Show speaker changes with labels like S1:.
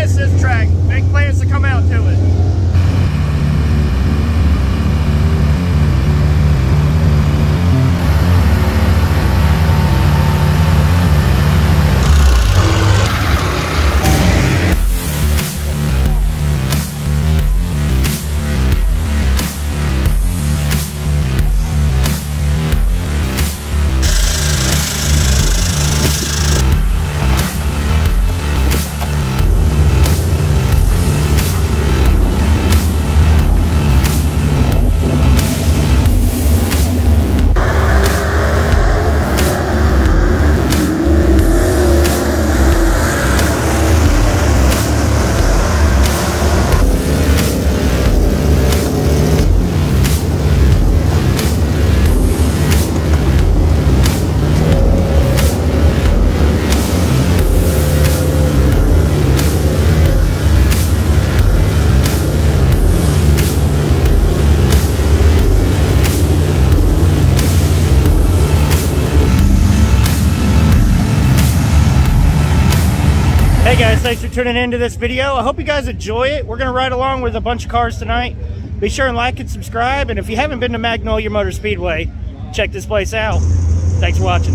S1: miss this track. Make plans to come out to it. Hey guys, thanks for tuning into this video. I hope you guys enjoy it. We're gonna ride along with a bunch of cars tonight. Be sure and like and subscribe. And if you haven't been to Magnolia Motor Speedway, check this place out. Thanks for watching.